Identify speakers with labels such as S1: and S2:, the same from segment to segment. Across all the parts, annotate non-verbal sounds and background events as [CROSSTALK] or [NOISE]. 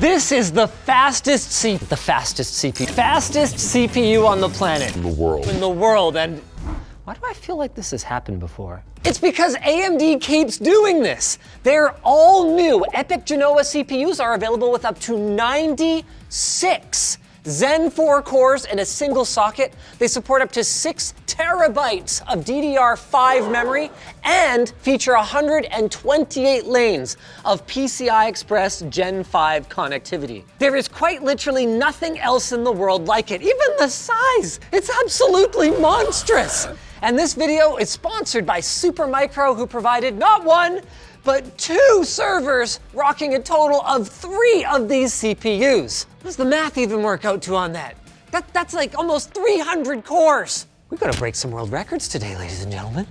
S1: This is the fastest C the fastest CPU. Fastest CPU on the planet.
S2: In the world.
S1: In the world. And why do I feel like this has happened before? It's because AMD keeps doing this. Their all new EPYC Genoa CPUs are available with up to 96 Zen 4 cores in a single socket. They support up to 6 terabytes of DDR5 memory and feature 128 lanes of PCI Express Gen 5 connectivity. There is quite literally nothing else in the world like it. Even the size, it's absolutely monstrous. And this video is sponsored by Supermicro, who provided not one, but two servers rocking a total of three of these CPUs. Does the math even work out to on that? that that's like almost 300 cores. We gotta break some world records today, ladies and gentlemen.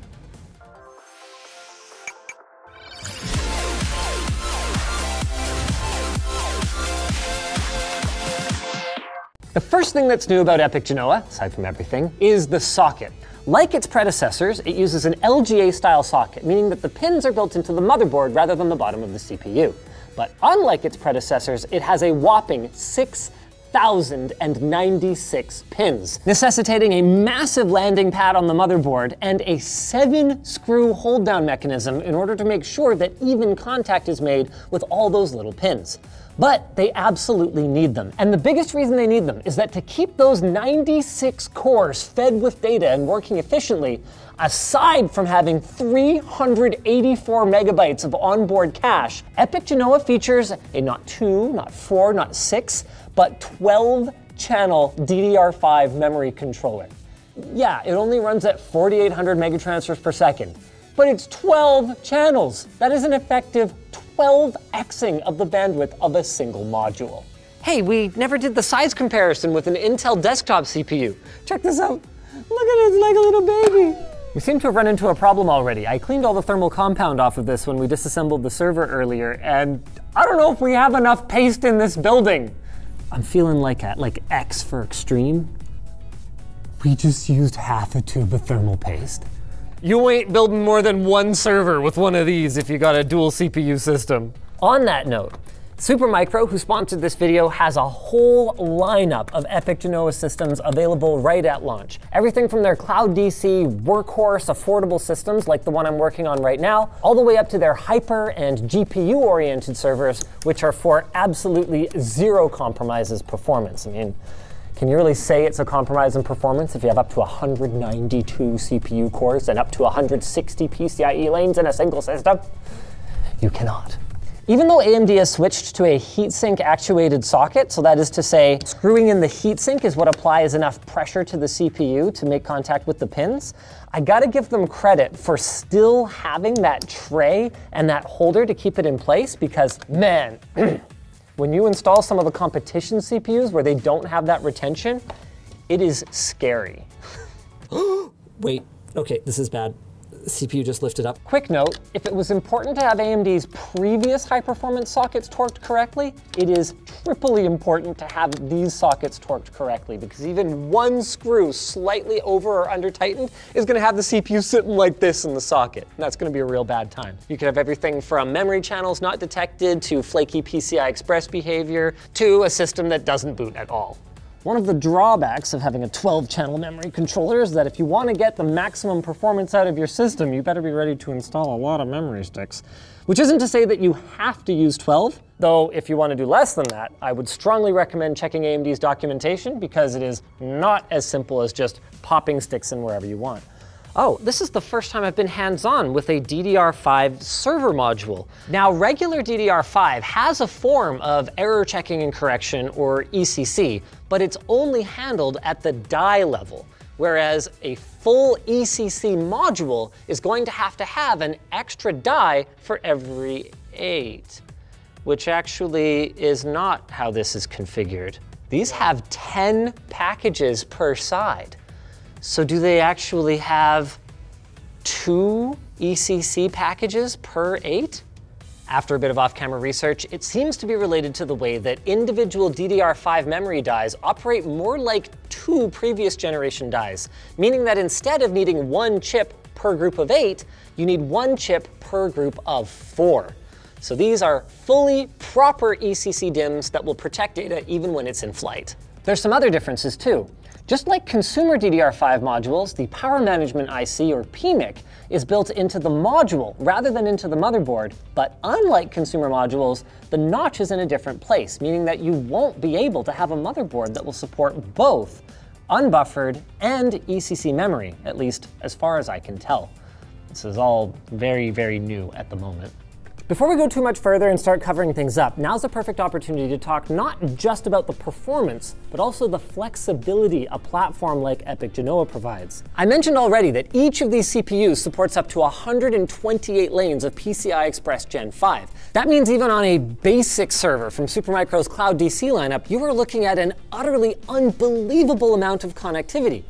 S1: The first thing that's new about EPYC Genoa, aside from everything, is the socket. Like its predecessors, it uses an LGA style socket, meaning that the pins are built into the motherboard rather than the bottom of the CPU. But unlike its predecessors, it has a whopping 6,096 pins, necessitating a massive landing pad on the motherboard and a seven screw hold down mechanism in order to make sure that even contact is made with all those little pins. But they absolutely need them. And the biggest reason they need them is that to keep those 96 cores fed with data and working efficiently, aside from having 384 megabytes of onboard cache, EPYC Genoa features a not two, not four, not six, but 12 channel DDR5 memory controller. Yeah, it only runs at 4,800 megatransfers per second, but it's 12 channels. That is an effective 12xing of the bandwidth of a single module. Hey, we never did the size comparison with an Intel desktop CPU. Check this out. Look at it, it's like a little baby. We seem to have run into a problem already. I cleaned all the thermal compound off of this when we disassembled the server earlier, and I don't know if we have enough paste in this building. I'm feeling like a, like X for extreme. We just used half a tube of thermal paste. You ain't building more than one server with one of these if you got a dual CPU system. On that note, Supermicro, who sponsored this video, has a whole lineup of EPYC Genoa systems available right at launch. Everything from their Cloud DC, workhorse, affordable systems like the one I'm working on right now, all the way up to their hyper and GPU-oriented servers, which are for absolutely zero compromises performance. I mean, can you really say it's a compromise in performance if you have up to 192 CPU cores and up to 160 PCIe lanes in a single system? You cannot. Even though AMD has switched to a heatsink actuated socket, so that is to say, screwing in the heatsink is what applies enough pressure to the CPU to make contact with the pins, I gotta give them credit for still having that tray and that holder to keep it in place because, man, [CLEARS THROAT] When you install some of the competition CPUs where they don't have that retention, it is scary. [GASPS]
S3: Wait, okay, this is bad. CPU just lifted up.
S1: Quick note, if it was important to have AMD's previous high performance sockets torqued correctly, it is triply important to have these sockets torqued correctly because even one screw slightly over or under tightened is gonna have the CPU sitting like this in the socket. And that's gonna be a real bad time. You could have everything from memory channels not detected to flaky PCI Express behavior to a system that doesn't boot at all. One of the drawbacks of having a 12 channel memory controller is that if you want to get the maximum performance out of your system, you better be ready to install a lot of memory sticks. Which isn't to say that you have to use 12, though if you want to do less than that, I would strongly recommend checking AMD's documentation because it is not as simple as just popping sticks in wherever you want. Oh, this is the first time I've been hands-on with a DDR5 server module. Now, regular DDR5 has a form of error checking and correction, or ECC, but it's only handled at the die level, whereas a full ECC module is going to have to have an extra die for every eight, which actually is not how this is configured. These have 10 packages per side. So do they actually have two ECC packages per eight? After a bit of off-camera research, it seems to be related to the way that individual DDR5 memory dies operate more like two previous generation dies, meaning that instead of needing one chip per group of eight, you need one chip per group of four. So these are fully proper ECC DIMMs that will protect data even when it's in flight. There's some other differences too. Just like consumer DDR5 modules, the Power Management IC, or PMIC, is built into the module rather than into the motherboard, but unlike consumer modules, the notch is in a different place, meaning that you won't be able to have a motherboard that will support both unbuffered and ECC memory, at least as far as I can tell. This is all very, very new at the moment. Before we go too much further and start covering things up, now's the perfect opportunity to talk not just about the performance, but also the flexibility a platform like EPYC Genoa provides. I mentioned already that each of these CPUs supports up to 128 lanes of PCI Express Gen 5. That means even on a basic server from Supermicro's Cloud DC lineup, you are looking at an utterly unbelievable amount of connectivity.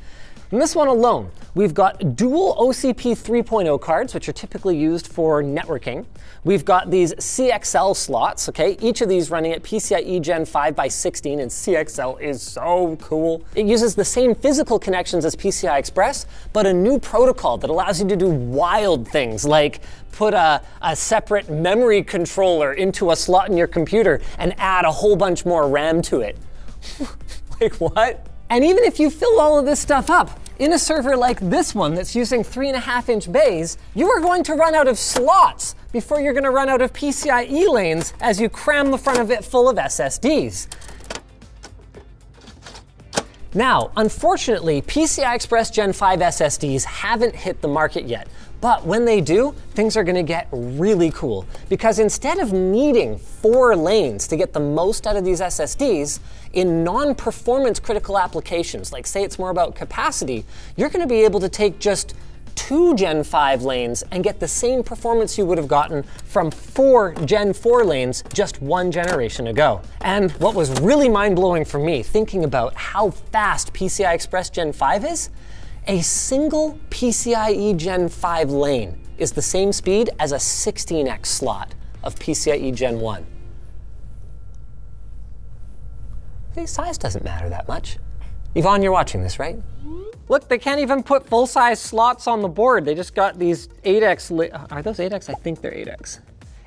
S1: In this one alone, we've got dual OCP 3.0 cards, which are typically used for networking. We've got these CXL slots, okay? Each of these running at PCIe Gen 5 by 16, and CXL is so cool. It uses the same physical connections as PCI Express, but a new protocol that allows you to do wild things like put a, a separate memory controller into a slot in your computer and add a whole bunch more RAM to it. [LAUGHS] like what? And even if you fill all of this stuff up, in a server like this one that's using three and a half inch bays, you are going to run out of slots before you're going to run out of PCIe lanes as you cram the front of it full of SSDs. Now, unfortunately, PCI Express Gen 5 SSDs haven't hit the market yet. But when they do, things are going to get really cool. Because instead of needing four lanes to get the most out of these SSDs, in non performance critical applications, like say it's more about capacity, you're going to be able to take just two Gen 5 lanes and get the same performance you would have gotten from four Gen 4 lanes just one generation ago. And what was really mind blowing for me, thinking about how fast PCI Express Gen 5 is, a single PCIe Gen 5 lane is the same speed as a 16x slot of PCIe Gen 1. The size doesn't matter that much. Yvonne, you're watching this, right? Look, they can't even put full-size slots on the board. They just got these 8X, are those 8X? I think they're 8X.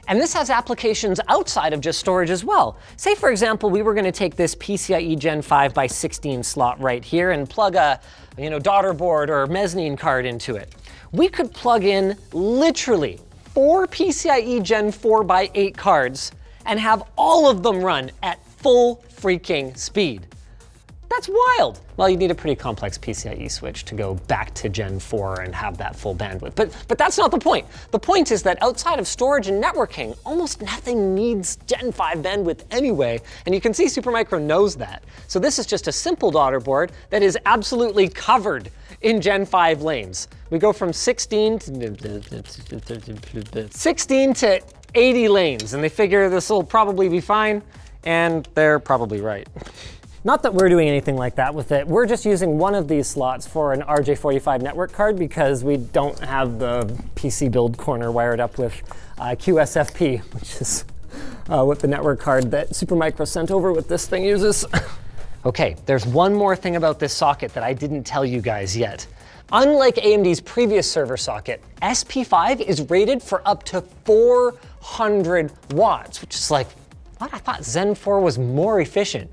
S1: And this has applications outside of just storage as well. Say, for example, we were gonna take this PCIe Gen 5 by 16 slot right here and plug a you know, daughter board or mezzanine card into it. We could plug in literally four PCIe Gen 4 by 8 cards and have all of them run at full freaking speed. That's wild. Well, you need a pretty complex PCIe switch to go back to Gen 4 and have that full bandwidth. But, but that's not the point. The point is that outside of storage and networking, almost nothing needs Gen 5 bandwidth anyway, and you can see Supermicro knows that. So this is just a simple daughter board that is absolutely covered in Gen 5 lanes. We go from 16 to 16 to 80 lanes, and they figure this will probably be fine, and they're probably right. [LAUGHS] Not that we're doing anything like that with it. We're just using one of these slots for an RJ45 network card because we don't have the PC build corner wired up with uh, QSFP, which is uh, what the network card that Supermicro sent over with this thing uses. [LAUGHS] okay, there's one more thing about this socket that I didn't tell you guys yet. Unlike AMD's previous server socket, SP5 is rated for up to 400 watts, which is like, what? I thought Zen 4 was more efficient.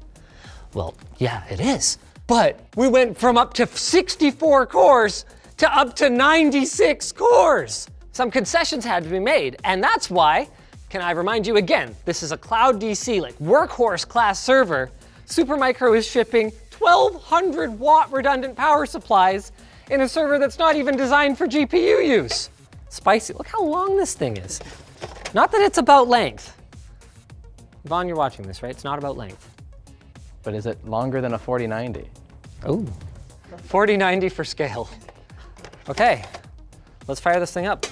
S1: Well, yeah, it is. But we went from up to 64 cores to up to 96 cores. Some concessions had to be made, and that's why, can I remind you again, this is a Cloud DC, like workhorse class server. Supermicro is shipping 1200 watt redundant power supplies in a server that's not even designed for GPU use. Spicy, look how long this thing is. Not that it's about length. Yvonne, you're watching this, right? It's not about length
S2: but is it longer than a 4090?
S1: Oh, 4090 for scale. Okay, let's fire this thing up.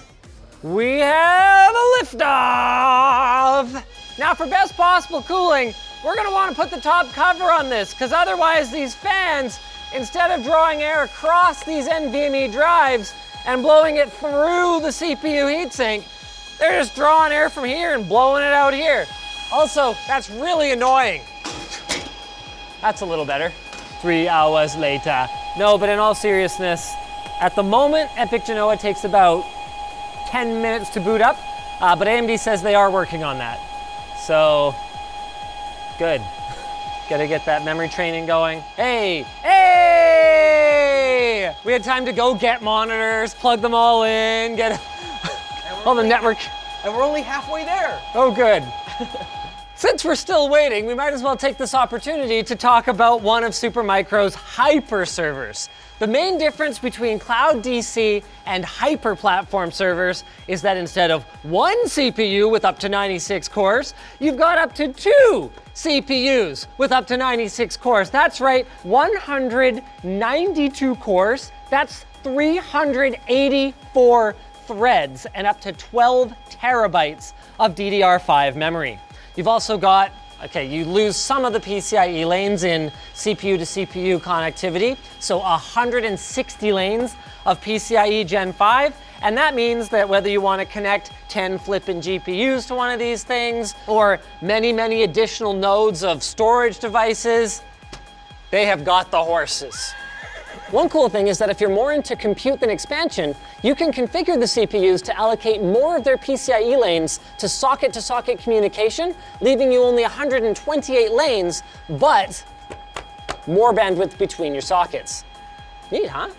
S1: We have a liftoff! Now for best possible cooling, we're gonna wanna put the top cover on this, because otherwise these fans, instead of drawing air across these NVMe drives and blowing it through the CPU heatsink, they're just drawing air from here and blowing it out here. Also, that's really annoying. That's a little better. Three hours later. No, but in all seriousness, at the moment, EPYC Genoa takes about 10 minutes to boot up. Uh, but AMD says they are working on that. So, good. [LAUGHS] Gotta get that memory training going. Hey, hey! We had time to go get monitors, plug them all in, get [LAUGHS] all the network.
S2: And we're only halfway there.
S1: Oh, good. [LAUGHS] Since we're still waiting, we might as well take this opportunity to talk about one of Supermicro's hyper servers. The main difference between Cloud DC and hyper platform servers is that instead of one CPU with up to 96 cores, you've got up to two CPUs with up to 96 cores. That's right, 192 cores. That's 384 threads and up to 12 terabytes of DDR5 memory. You've also got, okay, you lose some of the PCIe lanes in CPU to CPU connectivity, so 160 lanes of PCIe Gen 5, and that means that whether you want to connect 10 flipping GPUs to one of these things, or many, many additional nodes of storage devices, they have got the horses. One cool thing is that if you're more into compute than expansion, you can configure the CPUs to allocate more of their PCIe lanes to socket-to-socket communication, leaving you only 128 lanes, but more bandwidth between your sockets. Neat, huh?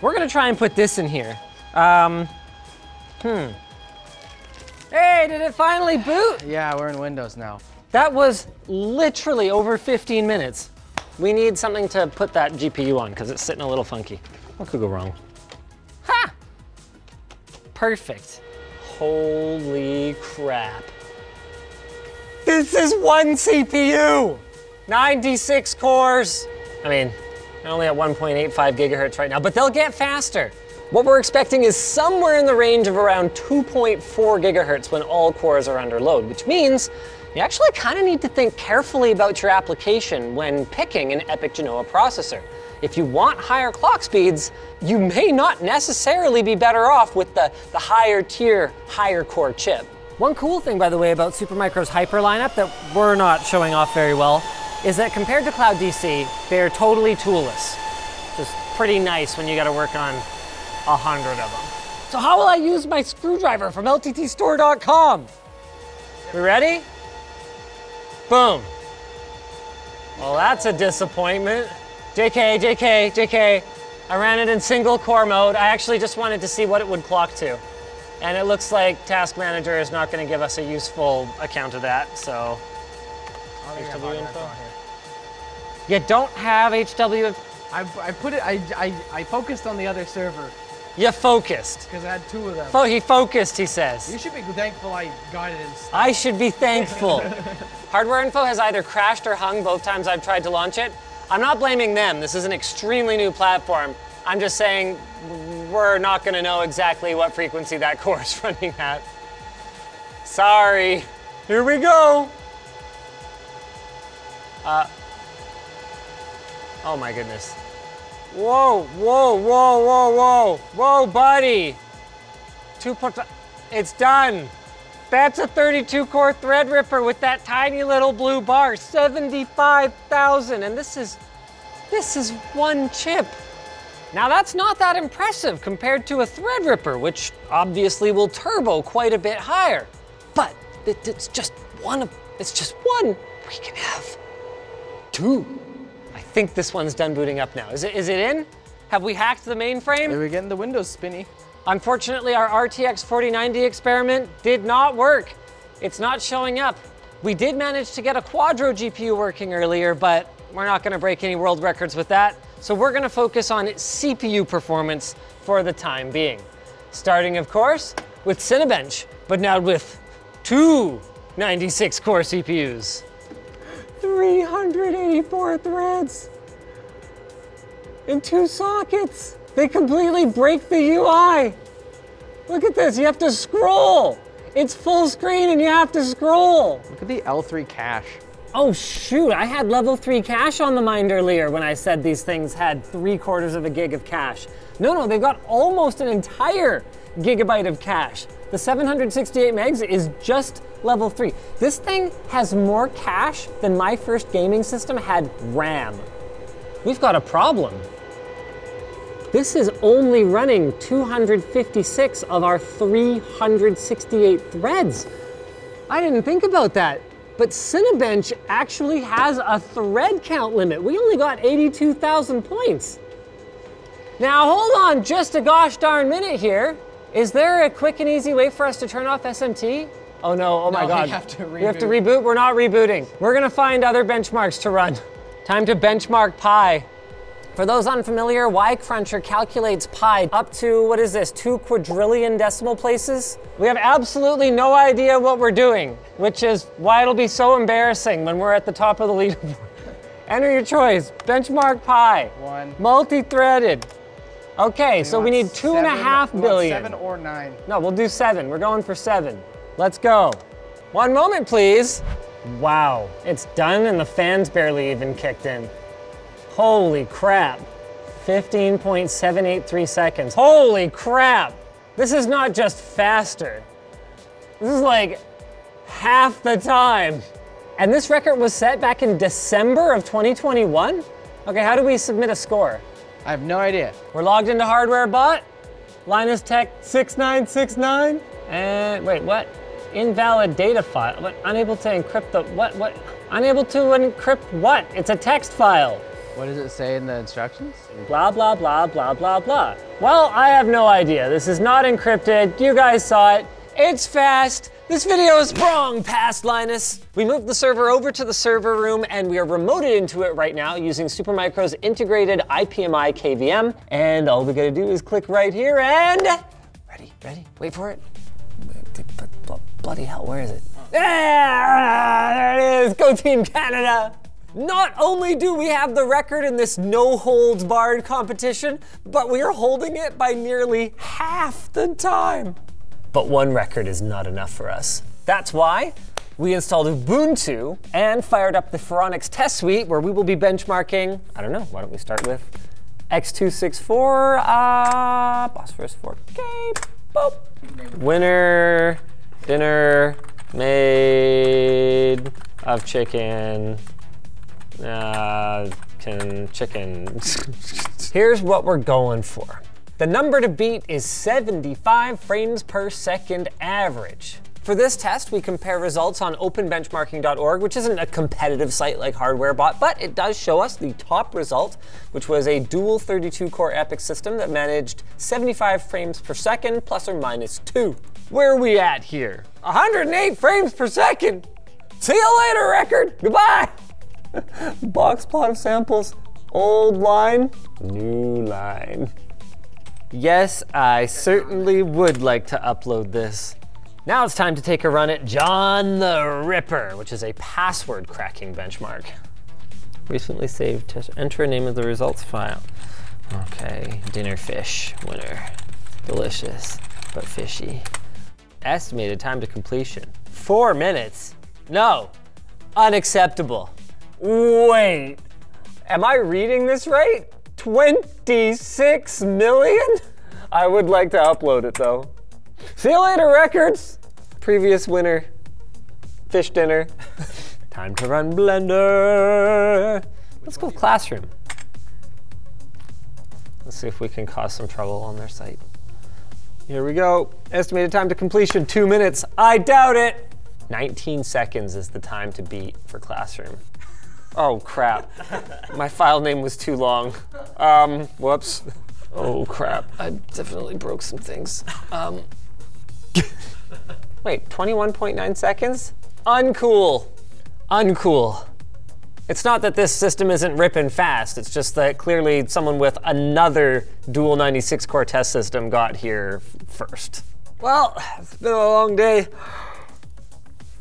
S1: We're gonna try and put this in here. Um, hmm. Hey, did it finally boot?
S2: Yeah, we're in Windows now.
S1: That was literally over 15 minutes. We need something to put that GPU on because it's sitting a little funky. What could go wrong? Ha! Perfect. Holy crap. This is one CPU! 96 cores. I mean, they're only at 1.85 gigahertz right now, but they'll get faster. What we're expecting is somewhere in the range of around 2.4 gigahertz when all cores are under load, which means you actually kind of need to think carefully about your application when picking an EPYC Genoa processor. If you want higher clock speeds, you may not necessarily be better off with the, the higher tier, higher core chip. One cool thing, by the way, about Supermicro's Hyper lineup that we're not showing off very well is that compared to Cloud DC, they're totally toolless. Just pretty nice when you gotta work on a hundred of them. So how will I use my screwdriver from LTTstore.com? We ready? Boom. Well, that's a disappointment. JK, JK, JK. I ran it in single core mode. I actually just wanted to see what it would clock to. And it looks like Task Manager is not going to give us a useful account of that, so. HW info? You don't have HW.
S2: I, I put it, I, I, I focused on the other server
S1: You focused.
S2: because I had two of them.
S1: Fo- he focused, he says.
S2: you should be thankful I got it.
S1: I should be thankful. [LAUGHS] Hardware info has either crashed or hung both times I've tried to launch it. I'm not blaming them. This is an extremely new platform. I'm just saying we're not going to know exactly what frequency that [LAUGHS] core is running at. Sorry. Here we go. Uh, oh my goodness. Whoa, whoa, whoa, whoa, whoa, whoa, buddy. Two point, it's done. That's a 32 core Threadripper with that tiny little blue bar, 75,000. And this is, this is one chip. Now that's not that impressive compared to a Threadripper, which obviously will turbo quite a bit higher. But it, it's just one of, it's just one. We can have two. I think this one's done booting up now. Is it, is it in? Have we hacked the mainframe?
S2: They were getting the Windows spinny.
S1: Unfortunately, our RTX 4090 experiment did not work. It's not showing up. We did manage to get a Quadro GPU working earlier, but we're not gonna break any world records with that. So we're gonna focus on CPU performance for the time being. Starting, of course, with Cinebench, but now with two 96 core CPUs. 384 threads in two sockets. They completely break the UI. Look at this, you have to scroll. It's full screen and you have to scroll.
S2: Look at the L3 cache.
S1: Oh shoot, I had level three cache on the mind earlier when I said these things had three quarters of a gig of cache. No, no, they've got almost an entire gigabyte of cache. The 768 megs is just level three. This thing has more cache than my first gaming system had RAM. We've got a problem. This is only running 256 of our 368 threads. I didn't think about that. But Cinebench actually has a thread count limit. We only got 82,000 points. Now hold on just a gosh darn minute here. Is there a quick and easy way for us to turn off SMT? Oh no, oh my
S2: No, we
S1: god.
S2: have to
S1: We have to
S2: reboot.
S1: reboot, we're not rebooting. We're gonna find other benchmarks to run. Time to benchmark pi. For those unfamiliar, Y Cruncher calculates pi up to, what is this, two quadrillion decimal places? We have absolutely no idea what we're doing, which is why it'll be so embarrassing when we're at the top of the leaderboard. [LAUGHS] Enter your choice, benchmark pi.
S2: One.
S1: Multi-threaded. Okay, so we need two and a
S2: seven-
S1: half
S2: we want
S1: billion.
S2: Seven or nine.
S1: No, we'll do seven. We're going for seven. Let's go. One moment, please. Wow, it's done and the fans barely even kicked in. Holy crap. 15.783 seconds. Holy crap. This is not just faster. This is like half the time. And this record was set back in December of 2021? Okay, how do we submit a score?
S2: I have no idea.
S1: We're logged into Hardware Bot. Linus Tech 6969. And wait, what? Invalid data file. What? Unable to encrypt the what? What? Unable to encrypt what? It's a text file.
S2: What does it say in the instructions?
S1: Blah blah blah blah blah blah. Well, I have no idea. This is not encrypted. You guys saw it. It's fast. This video is wrong, past Linus. We moved the server over to the server room and we are remoted into it right now using Supermicro's integrated IPMI KVM. And all we gotta do is click right here and ready, ready, wait for it. Bloody hell, where is it? Ah, there it is. Go Team Canada. Not only do we have the record in this no holds barred competition, but we are holding it by nearly half the time. But one record is not enough for us. That's why we installed Ubuntu and fired up the Phoronix test suite where we will be benchmarking, I don't know, why don't we start with X264, uh, Bosphorus 4K, boop. Winner, dinner, made of chicken, uh, can chicken. [LAUGHS] Here's what we're going for. The number to beat is 75 frames per second average. For this test, we compare results on openbenchmarking.org, which isn't a competitive site like HardwareBot, but it does show us the top result, which was a dual 32-core EPYC system that managed 75 frames per second, plus or minus two. Where are we at here? 108 frames per second. See you later, record. Goodbye. [LAUGHS] Box plot of samples, old line, new line. Yes, I certainly would like to upload this. Now it's time to take a run at John the Ripper, which is a password cracking benchmark. Recently saved test, enter a name of the results file. Okay, dinner fish, winner. Delicious, but fishy. Estimated time to completion, four minutes. No, unacceptable. Wait, am I reading this right? 26 million? I would like to upload it though. See you later, records. Previous winner, fish dinner. [LAUGHS] Time to run Blender. Let's go classroom. Let's see if we can cause some trouble on their site. Here we go. Estimated time to completion, two minutes. I doubt it. 19 seconds is the time to beat for classroom. Oh crap. My file name was too long. Um, whoops. Oh crap. I definitely broke some things. Um, wait, 21.9 seconds? Uncool. Uncool. It's not that this system isn't ripping fast, it's just that clearly someone with another dual 96 core test system got here first. Well, it's been a long day.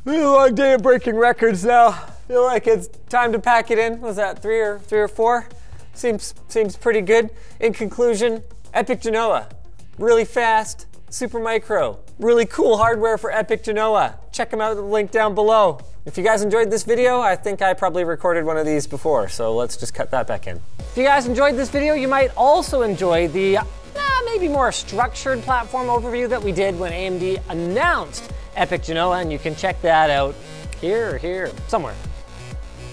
S1: Been a long day of breaking records now. Feel like it's time to pack it in. Was that three or three or four? Seems seems pretty good. In conclusion, EPYC Genoa, really fast, Supermicro, really cool hardware for EPYC Genoa. Check them out at the link down below. If you guys enjoyed this video, I think I probably recorded one of these before, so let's just cut that back in. If you guys enjoyed this video, you might also enjoy the uh, maybe more structured platform overview that we did when AMD announced EPYC Genoa, and you can check that out here or here, somewhere.